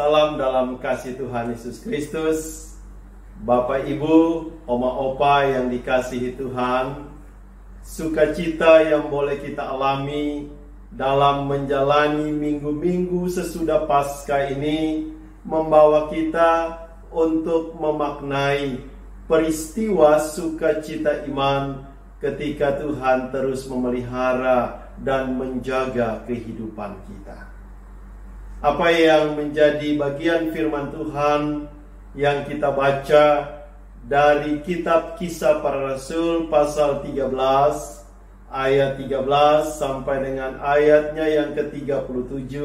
Salam dalam kasih Tuhan Yesus Kristus. Bapak Ibu, Oma Opa yang dikasihi Tuhan, sukacita yang boleh kita alami dalam menjalani minggu-minggu sesudah Paskah ini membawa kita untuk memaknai peristiwa sukacita iman ketika Tuhan terus memelihara dan menjaga kehidupan kita. Apa yang menjadi bagian firman Tuhan yang kita baca dari kitab Kisah Para Rasul pasal 13 ayat 13 sampai dengan ayatnya yang ke-37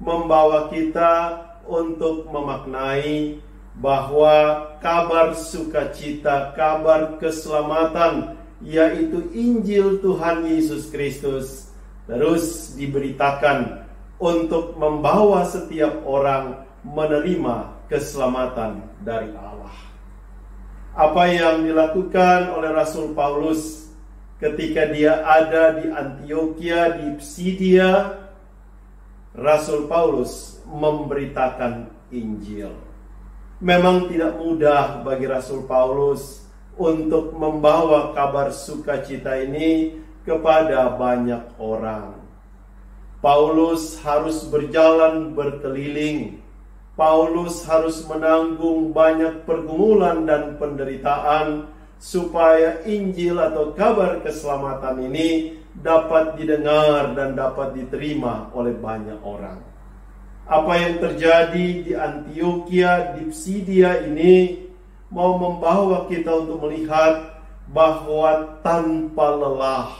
membawa kita untuk memaknai bahwa kabar sukacita, kabar keselamatan yaitu Injil Tuhan Yesus Kristus terus diberitakan untuk membawa setiap orang menerima keselamatan dari Allah. Apa yang dilakukan oleh Rasul Paulus ketika dia ada di Antioquia di Psidia, Rasul Paulus memberitakan Injil. Memang tidak mudah bagi Rasul Paulus untuk membawa kabar sukacita ini kepada banyak orang. Paulus harus berjalan berkeliling. Paulus harus menanggung banyak pergumulan dan penderitaan supaya Injil atau kabar keselamatan ini dapat didengar dan dapat diterima oleh banyak orang. Apa yang terjadi di Antioquia, di Psidia ini mau membawa kita untuk melihat bahwa tanpa lelah,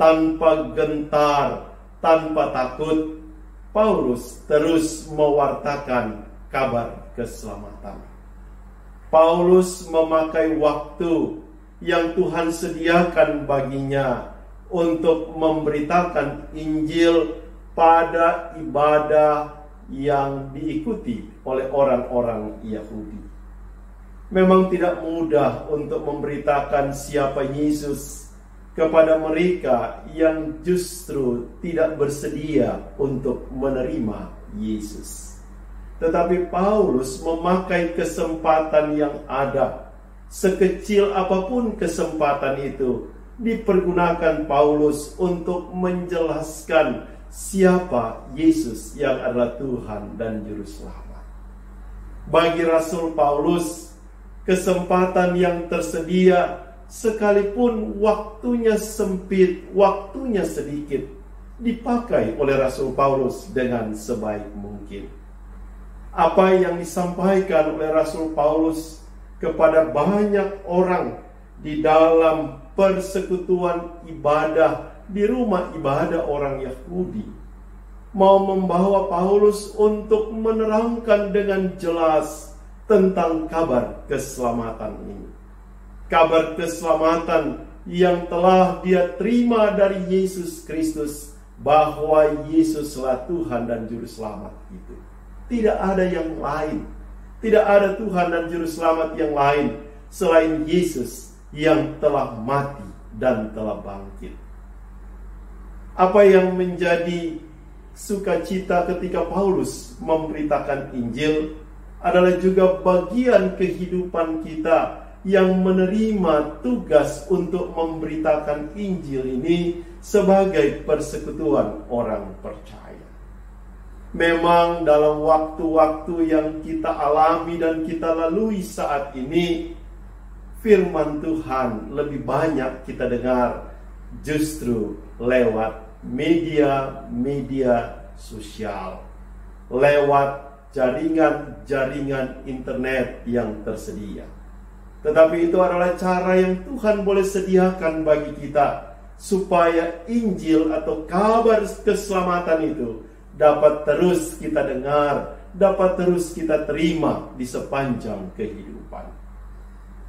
tanpa gentar, tanpa takut, Paulus terus mewartakan kabar keselamatan. Paulus memakai waktu yang Tuhan sediakan baginya untuk memberitakan Injil pada ibadah yang diikuti oleh orang-orang Yahudi. Memang tidak mudah untuk memberitakan siapa Yesus kepada mereka yang justru tidak bersedia untuk menerima Yesus. Tetapi Paulus memakai kesempatan yang ada, sekecil apa pun kesempatan itu, dipergunakan Paulus untuk menjelaskan siapa Yesus yang adalah Tuhan dan Juru Selamat. Bagi Rasul Paulus, kesempatan yang tersedia sekalipun waktunya sempit, waktunya sedikit, dipakai oleh Rasul Paulus dengan sebaik mungkin. Apa yang disampaikan oleh Rasul Paulus kepada banyak orang di dalam persekutuan ibadah di rumah ibadah orang Yahudi mau membawa Paulus untuk menerangkan dengan jelas tentang kabar keselamatan ini kabar keselamatan yang telah dia terima dari Yesus Kristus bahwa Yesuslah Tuhan dan Juru Selamat itu. Tidak ada yang lain. Tidak ada Tuhan dan Juru Selamat yang lain selain Yesus yang telah mati dan telah bangkit. Apa yang menjadi sukacita ketika Paulus memberitakan Injil adalah juga bagian kehidupan kita yang menerima tugas untuk memberitakan Injil ini sebagai persekutuan orang percaya. Memang dalam waktu-waktu yang kita alami dan kita lalui saat ini, firman Tuhan lebih banyak kita dengar justru lewat media-media sosial, lewat jaringan-jaringan internet yang tersedia tetapi itu adalah cara yang Tuhan boleh sediakan bagi kita supaya Injil atau kabar keselamatan itu dapat terus kita dengar, dapat terus kita terima di sepanjang kehidupan.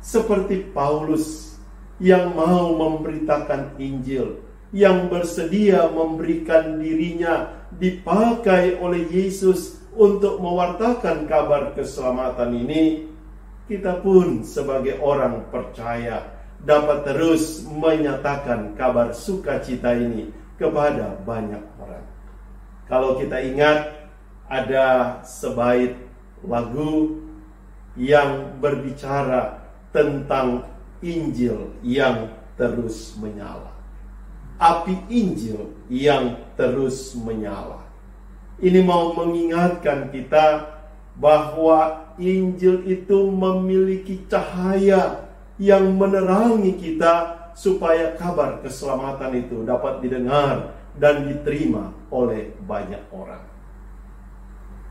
Seperti Paulus yang mau memberitakan Injil, yang bersedia memberikan dirinya dipakai oleh Yesus untuk mewartakan kabar keselamatan ini kita pun sebagai orang percaya dapat terus menyatakan kabar sukacita ini kepada banyak orang. Kalau kita ingat ada sebaik lagu yang berbicara tentang Injil yang terus menyala. Api Injil yang terus menyala. Ini mau mengingatkan kita bahwa Injil itu memiliki cahaya yang menerangi kita supaya kabar keselamatan itu dapat didengar dan diterima oleh banyak orang.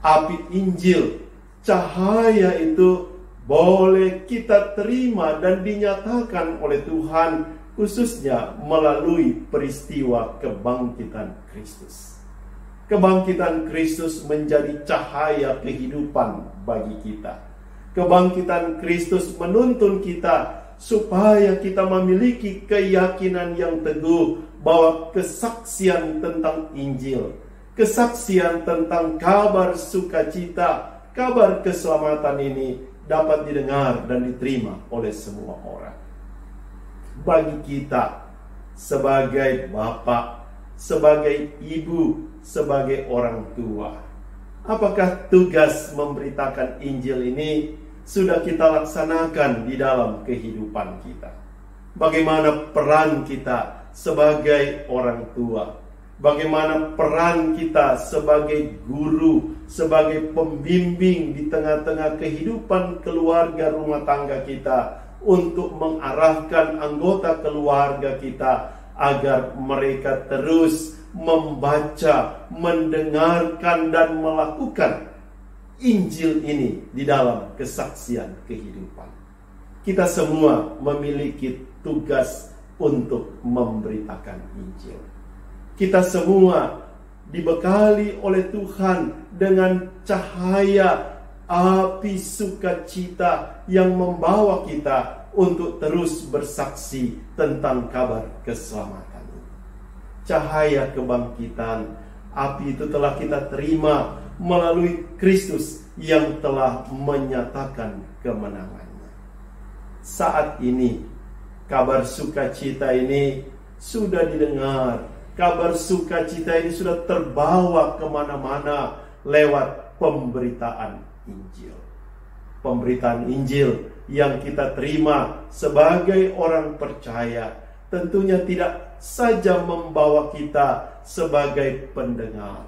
Api Injil, cahaya itu boleh kita terima dan dinyatakan oleh Tuhan khususnya melalui peristiwa kebangkitan Kristus. Kebangkitan Kristus menjadi cahaya kehidupan bagi kita. Kebangkitan Kristus menuntun kita supaya kita memiliki keyakinan yang teguh bahwa kesaksian tentang Injil, kesaksian tentang kabar sukacita, kabar keselamatan ini dapat didengar dan diterima oleh semua orang. Bagi kita sebagai bapak, sebagai ibu, sebagai orang tua. Apakah tugas memberitakan Injil ini sudah kita laksanakan di dalam kehidupan kita? Bagaimana peran kita sebagai orang tua? Bagaimana peran kita sebagai guru, sebagai pembimbing di tengah-tengah kehidupan keluarga rumah tangga kita untuk mengarahkan anggota keluarga kita agar mereka terus membaca, mendengarkan dan melakukan Injil ini di dalam kesaksian kehidupan. Kita semua memiliki tugas untuk memberitakan Injil. Kita semua dibekali oleh Tuhan dengan cahaya api sukacita yang membawa kita untuk terus bersaksi tentang kabar keselamatan cahaya kebangkitan. Api itu telah kita terima melalui Kristus yang telah menyatakan kemenangannya. Saat ini, kabar sukacita ini sudah didengar. Kabar sukacita ini sudah terbawa ke mana-mana lewat pemberitaan Injil. Pemberitaan Injil yang kita terima sebagai orang percaya tentunya tidak saja membawa kita sebagai pendengar,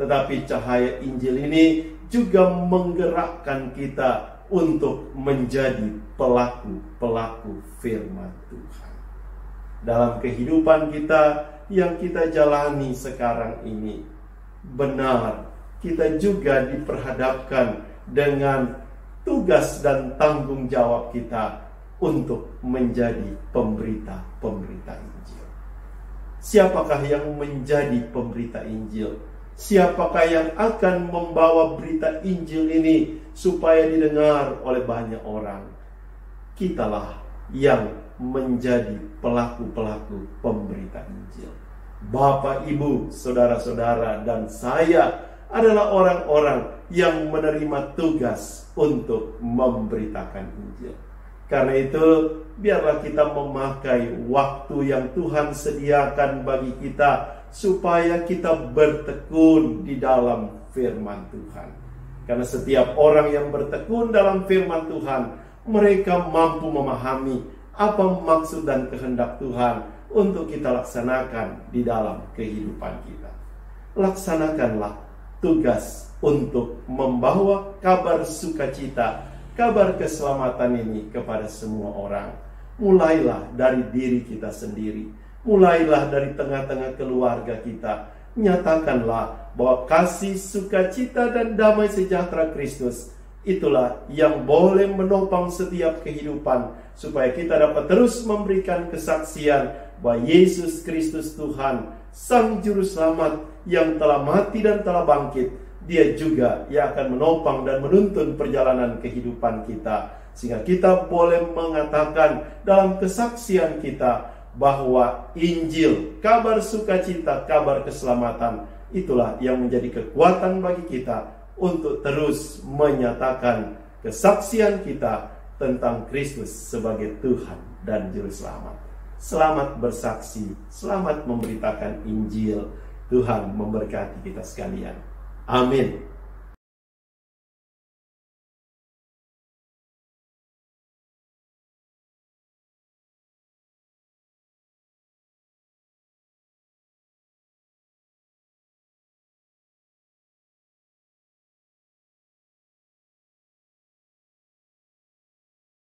tetapi cahaya Injil ini juga menggerakkan kita untuk menjadi pelaku-pelaku firman Tuhan. Dalam kehidupan kita yang kita jalani sekarang ini, benar kita juga diperhadapkan dengan tugas dan tanggung jawab kita untuk menjadi pemberita-pemberita Injil. Siapakah yang menjadi pemberita Injil? Siapakah yang akan membawa berita Injil ini supaya didengar oleh banyak orang? Kitalah yang menjadi pelaku-pelaku pemberita Injil. Bapak, Ibu, saudara-saudara, dan saya adalah orang-orang yang menerima tugas untuk memberitakan Injil. Karena itu, biarlah kita memakai waktu yang Tuhan sediakan bagi kita supaya kita bertekun di dalam firman Tuhan. Karena setiap orang yang bertekun dalam firman Tuhan, mereka mampu memahami apa maksud dan kehendak Tuhan untuk kita laksanakan di dalam kehidupan kita. Laksanakanlah tugas untuk membawa kabar sukacita kabar keselamatan ini kepada semua orang. Mulailah dari diri kita sendiri, mulailah dari tengah-tengah keluarga kita. Nyatakanlah bahwa kasih, sukacita, dan damai sejahtera Kristus itulah yang boleh menopang setiap kehidupan supaya kita dapat terus memberikan kesaksian bahwa Yesus Kristus Tuhan, Sang Juru Selamat yang telah mati dan telah bangkit, dia juga yang akan menopang dan menuntun perjalanan kehidupan kita. Sehingga kita boleh mengatakan dalam kesaksian kita bahwa Injil, kabar sukacita, kabar keselamatan itulah yang menjadi kekuatan bagi kita untuk terus menyatakan kesaksian kita tentang Kristus sebagai Tuhan dan Juru Selamat. Selamat bersaksi, selamat memberitakan Injil. Tuhan memberkati kita sekalian. Amin.